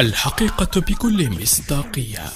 الحقيقة بكل مصداقية.